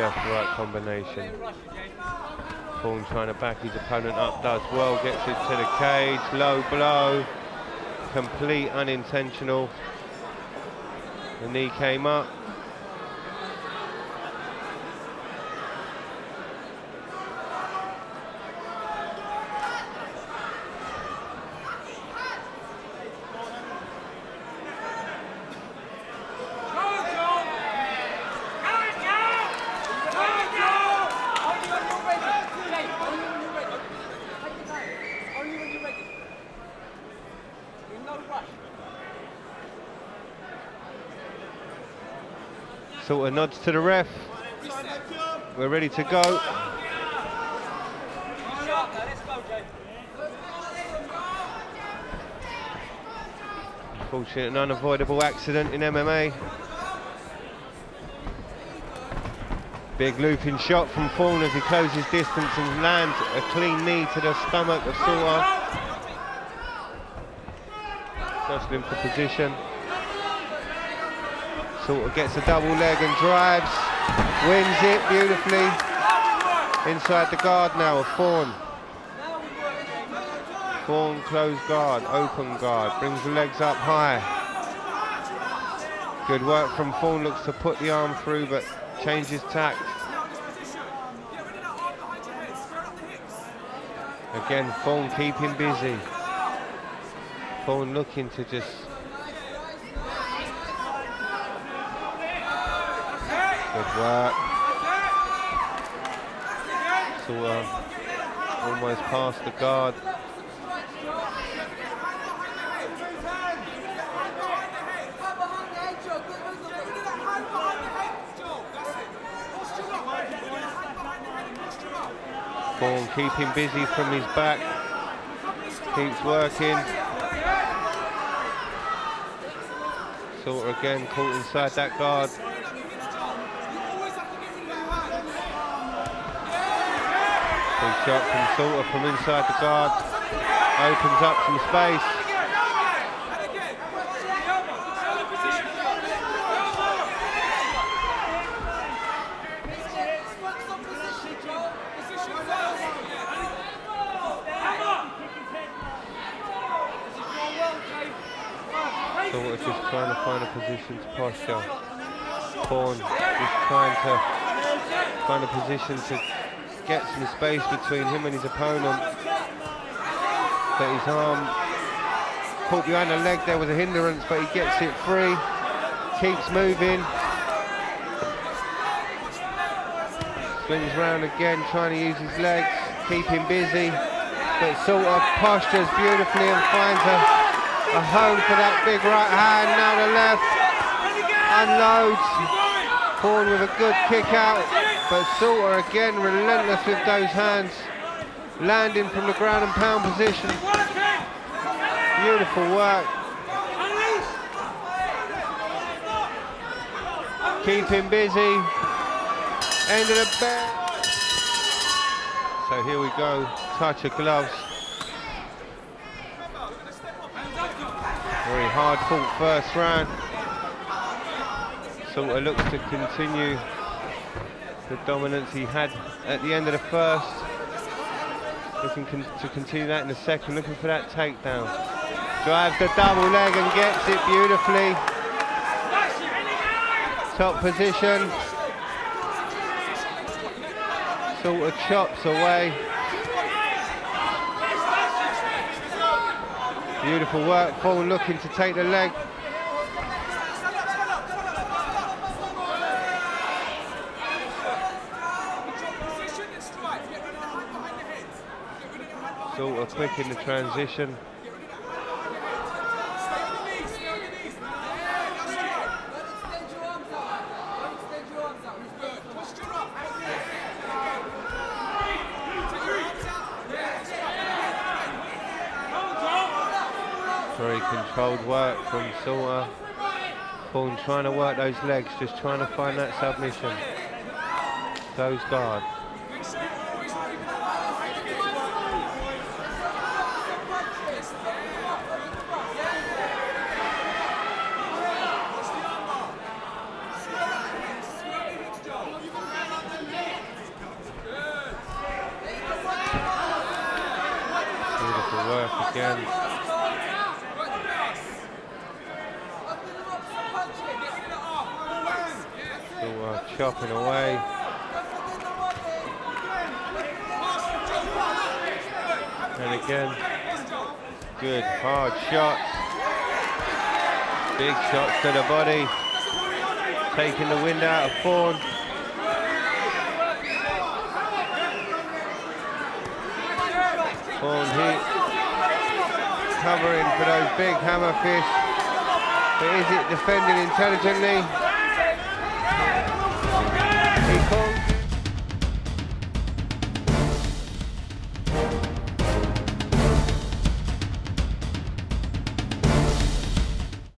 left-right combination. Thorn trying to back his opponent up, does well, gets it to the cage, low blow, complete unintentional. The knee came up. Sort of nods to the ref. We're ready to go. Unfortunate and unavoidable accident in MMA. Big looping shot from Thorn as he closes distance and lands a clean knee to the stomach of Salter. Jostling for position. Salter gets a double leg and drives, wins it beautifully. Inside the guard now of Thorn. Thorn closed guard, open guard, brings the legs up high. Good work from Thorn, looks to put the arm through but changes tact. Again, Thorn keeping busy. Thorn looking to just Good work. Uh, almost past the guard. Thorn keeping busy from his back. Keeps working. Salter again caught inside that guard. Shot from Salter from inside the guard. Opens up some space. Salter just trying to find a position to posture. Thorn just trying to find a position to get some space between him and his opponent. But his arm caught behind the leg there was a hindrance, but he gets it free. Keeps moving. Swings round again, trying to use his legs, keep him busy. But sort of postures beautifully and finds a, a home for that big right hand. Now the left unloads. Thorn with a good kick out. But Salter again relentless with those hands. Landing from the ground and pound position. Beautiful work. Keep him busy. End of the bell. So here we go. Touch of gloves. Very hard fought first round. Salter looks to continue the dominance he had at the end of the first. Looking con to continue that in the second, looking for that takedown. Drives the double leg and gets it beautifully. Top position. Sort of chops away. Beautiful work, Thorn looking to take the leg. Salter quick in the transition. Very controlled work from Salter. Thorn trying to work those legs, just trying to find that submission. Goes guard. Work again. Still uh, chopping away. And again, good hard shots. Big shots to the body. Taking the wind out of Thorn. Thorn heat covering for those big hammer fish. But is it defending intelligently?